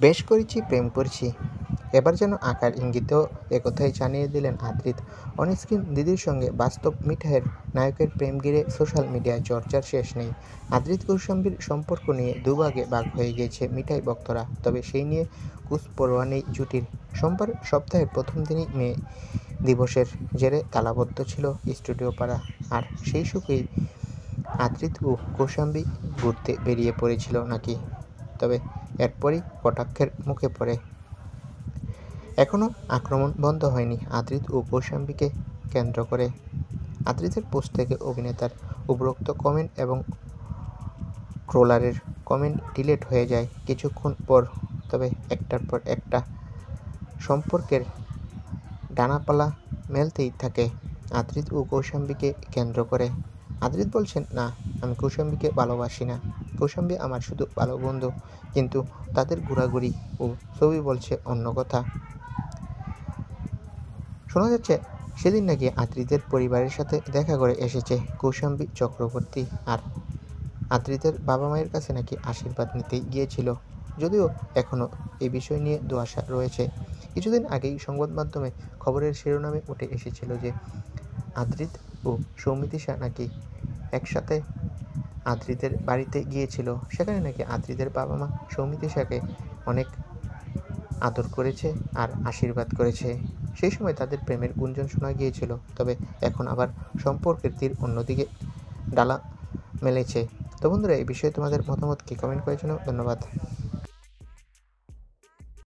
বেশ করেছি, প্রেম করছি। এবার যেন আকার ইঙ্গিতেও একথাই জানিয়ে দিলেন আদ্রিত। অনস্ক্রিন দিদির সঙ্গে বাস্তব মিঠাইয়ের নায়কের প্রেম ঘিরে সোশ্যাল মিডিয়ায় চর্চার শেষ নেই। আদ্রিত কৌশাম্বীর সম্পর্ক নিয়ে দুভাগে ভাগ হয়ে গিয়েছে মিঠাই ভক্তরা, তবে সেই নিয়ে কুচপরোয়া নেই জুটির। সোমবার সপ্তাহের প্রথম দিনই মে দিবসের জেরে তালাবদ্ধ ছিল স্টুডিও পাড়া। আর সেই সুখেই আদ্রিত ও কৌশাম্বী ঘুরতে বেরিয়ে পড়েছিল নাকি? তবে এরপরই কটাক্ষের মুখে পড়ে। এখনও আক্রমণ বন্ধ হয়নি আদ্রিত ও কৌশাম্বীকে কেন্দ্র করে। আদ্রিতের পোস্ট থেকে অভিনেতার উপরোক্ত কমেন্ট এবং ট্রোলারের কমেন্ট ডিলেট হয়ে যায় কিছুক্ষণ পর, তবে একটার পর একটা সম্পর্কের ডানাপালা মেলতেই থাকে। আদ্রিত ও কৌশাম্বীকে কেন্দ্র করে। আদ্রিত বলছেন, না, আমি কৌশাম্বীকে ভালোবাসি না। কৌশাম্বী আমার শুধু ভালো বন্ধু, কিন্তু তাদের ঘোরাঘুরি ও ছবি বলছে অন্য কথা। শোনা যাচ্ছে, সেদিন নাকি আদ্রিতের পরিবারের সাথে দেখা করে এসেছে কৌশাম্বী চক্রবর্তী আর আদ্রিতের বাবা মায়ের কাছে নাকি আশীর্বাদ নিতে গিয়েছিল। যদিও এখনও এই বিষয় নিয়ে দোয়াশা রয়েছে। কিছুদিন আগেই সংবাদ মাধ্যমে খবরের শিরোনামে উঠে এসেছিল যে আদ্রিত ও সৌমিতিশা নাকি একসাথে আদ্রিদের বাড়িতে গিয়েছিল। সেখানে নাকি আদ্রিদের বাবা মা সৌমিতিশাকে অনেক আদর করেছে আর আশীর্বাদ করেছে। সেই সময় তাদের প্রেমের গুঞ্জন শোনা গিয়েছিল, তবে এখন আবার সম্পর্কের তীর অন্যদিকে ডালা মেলেছে। তো বন্ধুরা, এই বিষয়ে তোমাদের মতামত কি? কমেন্ট করেছিল ধন্যবাদ।